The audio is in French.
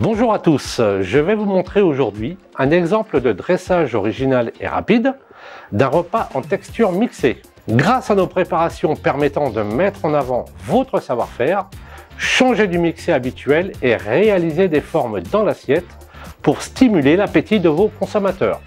Bonjour à tous, je vais vous montrer aujourd'hui un exemple de dressage original et rapide d'un repas en texture mixée. Grâce à nos préparations permettant de mettre en avant votre savoir-faire, changer du mixé habituel et réaliser des formes dans l'assiette pour stimuler l'appétit de vos consommateurs.